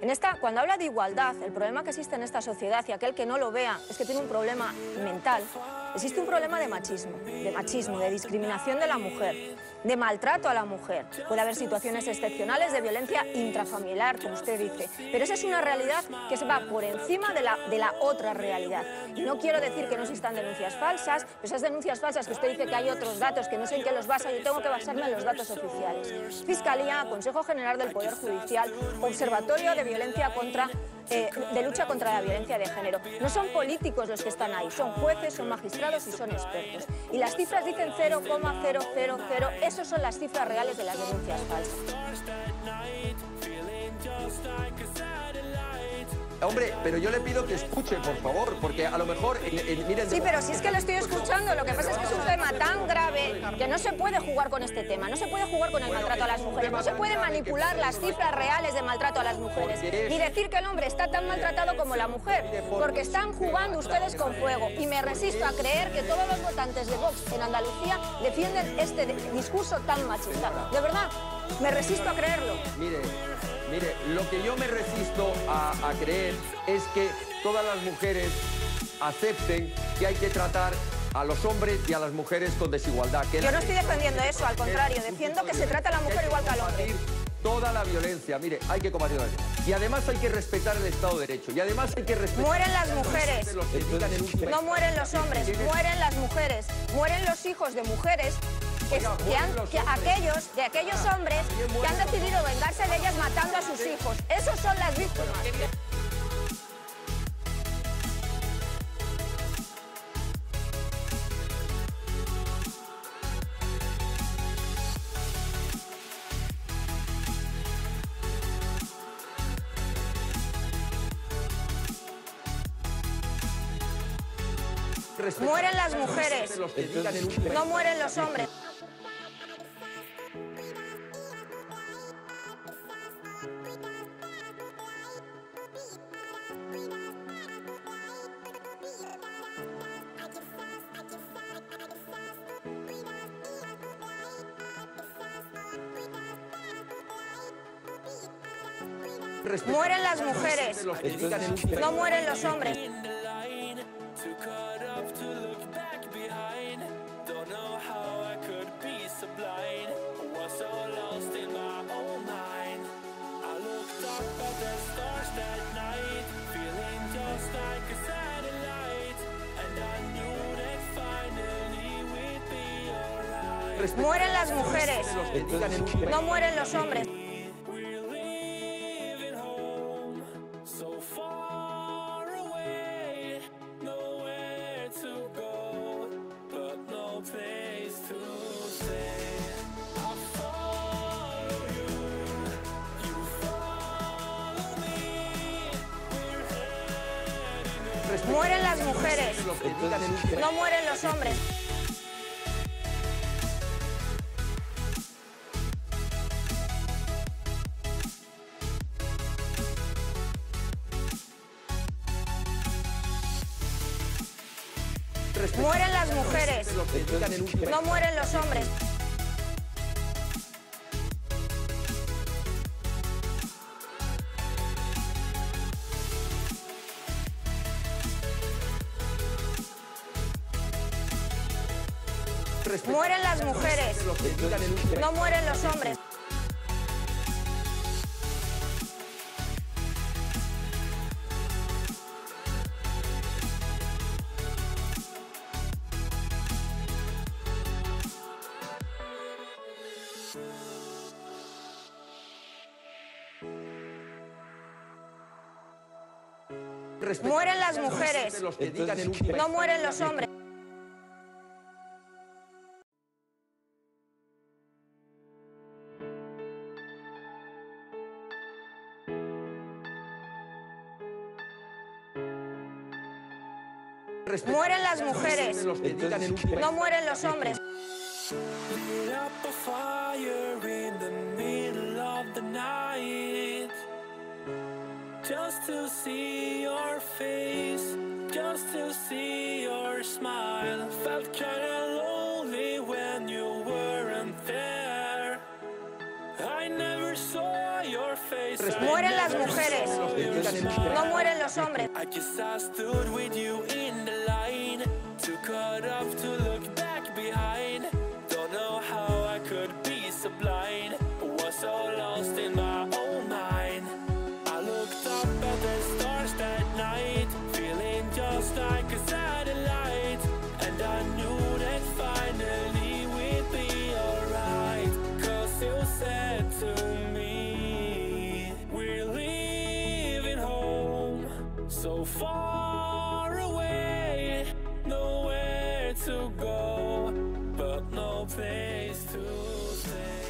En esta, cuando habla de igualdad, el problema que existe en esta sociedad y aquel que no lo vea es que tiene un problema mental. Existe un problema de machismo, de machismo, de discriminación de la mujer, de maltrato a la mujer. Puede haber situaciones excepcionales de violencia intrafamiliar, como usted dice, pero esa es una realidad que se va por encima de la, de la otra realidad. Y no quiero decir que no existan denuncias falsas, esas denuncias falsas que usted dice que hay otros datos que no sé en qué los basa, yo tengo que basarme en los datos oficiales. Fiscalía, Consejo General del Poder Judicial, Observatorio de Violencia contra eh, de lucha contra la violencia de género. No son políticos los que están ahí, son jueces, son magistrados y son expertos. Y las cifras dicen 0,000, esas son las cifras reales de las denuncias falsas. Hombre, pero yo le pido que escuche, por favor, porque a lo mejor, miren... Sí, pero si es que lo estoy escuchando, lo que pasa es que es un tema tan grave que no se puede jugar con este tema, no se puede jugar con el maltrato a las mujeres, no se puede manipular las cifras reales de maltrato a las mujeres, ni decir que el hombre está tan maltratado como la mujer, porque están jugando ustedes con fuego. Y me resisto a creer que todos los votantes de Vox en Andalucía defienden este discurso tan machista. De verdad, me resisto a creerlo. Mire, Mire, lo que yo me resisto a, creer es que todas las mujeres acepten que hay que tratar a los hombres y a las mujeres con desigualdad. yo no estoy defendiendo eso, al contrario, defiendo que se trata a la mujer igual que al hombre. Toda la violencia, mire, hay que combatirla. Y además hay que respetar el Estado de Derecho. Y además hay que respetar... Mueren las mujeres. No mueren los hombres, mueren las mujeres. Mueren los hijos de mujeres que, aquellos, de aquellos hombres que han decidido vengarse de ellas matando a sus hijos. Esos son las víctimas. Mueren las mujeres, no mueren los hombres. Mueren las mujeres, no mueren los hombres. Mueren las mujeres, no mueren los hombres. Mueren las mujeres, no mueren los hombres. Mueren las mujeres, no mueren los hombres. Mueren las mujeres, no mueren los hombres. Mueren las mujeres, no mueren los hombres. Mueren las mujeres, no mueren los hombres. Just to see your face, just to see your smile. Felt kinda lonely when you weren't there. I never saw your face. Mueren las mujeres, no mueren los hombres. I guess I stood with you in the caught up to look back behind. Don't know how I could be so blind. Was so lost in my own mind. I looked up at the stars that night, feeling just like a satellite. And I knew that finally we'd be alright. Cause you said to me, We're leaving home so far away, to go, but no place to stay.